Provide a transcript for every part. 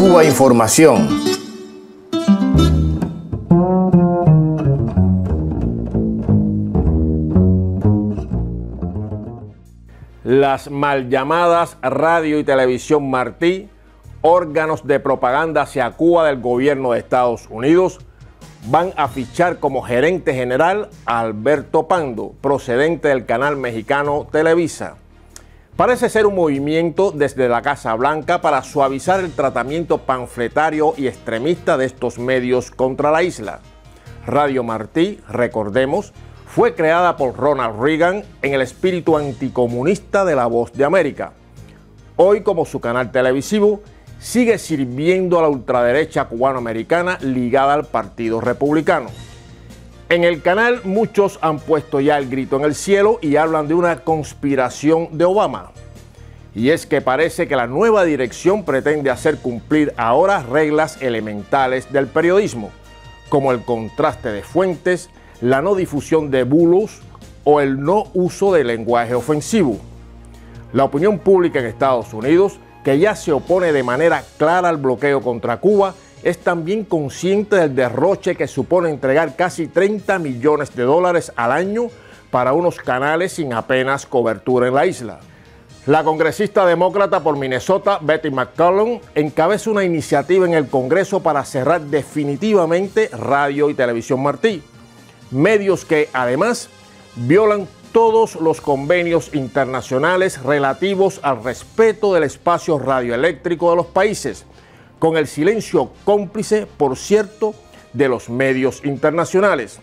Cuba Información. Las mal llamadas radio y televisión Martí, órganos de propaganda hacia Cuba del gobierno de Estados Unidos, van a fichar como gerente general a Alberto Pando, procedente del canal mexicano Televisa. Parece ser un movimiento desde la Casa Blanca para suavizar el tratamiento panfletario y extremista de estos medios contra la isla. Radio Martí, recordemos, fue creada por Ronald Reagan en el espíritu anticomunista de la Voz de América. Hoy, como su canal televisivo, sigue sirviendo a la ultraderecha cubanoamericana ligada al Partido Republicano. En el canal muchos han puesto ya el grito en el cielo y hablan de una conspiración de Obama. Y es que parece que la nueva dirección pretende hacer cumplir ahora reglas elementales del periodismo, como el contraste de fuentes, la no difusión de bulos o el no uso de lenguaje ofensivo. La opinión pública en Estados Unidos, que ya se opone de manera clara al bloqueo contra Cuba, es también consciente del derroche que supone entregar casi 30 millones de dólares al año para unos canales sin apenas cobertura en la isla. La congresista demócrata por Minnesota, Betty McCollum, encabeza una iniciativa en el Congreso para cerrar definitivamente Radio y Televisión Martí medios que además violan todos los convenios internacionales relativos al respeto del espacio radioeléctrico de los países, con el silencio cómplice, por cierto, de los medios internacionales.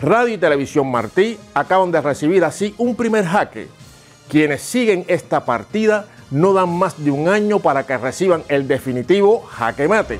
Radio y Televisión Martí acaban de recibir así un primer jaque. Quienes siguen esta partida no dan más de un año para que reciban el definitivo jaque mate.